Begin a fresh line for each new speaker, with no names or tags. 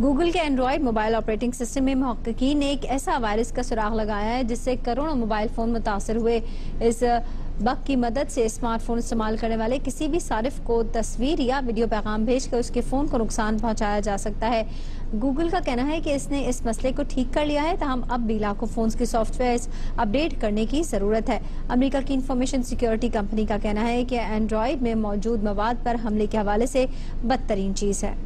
Google के Android mobile operating system में महक्कीन ने एक ऐसा वायरस का सुराग लगाया है, जिससे करोड़ों मोबाइल फ़ोन मुतासर हुए। इस बग की मदद से स्मार्टफ़ोन इस्तेमाल करने वाले किसी भी सारिफ को तस्वीर या वीडियो पैगाम भेजकर उसके फ़ोन को नुकसान पहुँचाया जा सकता है। गूगल का कहना है कि इसने इस मसले को ठीक कर लिया है, तहम अब भी लाखों फ़ोन के सॉफ्टवेयर अपडेट करने की ज़रूरत है। अमेरिका की इंफॉर्मेशन सिक्योरिटी कंपनी का कहना है कि एंड्रॉयड में मौजूद मवाद पर हमले के हवाले से बदतरीन चीज़ है।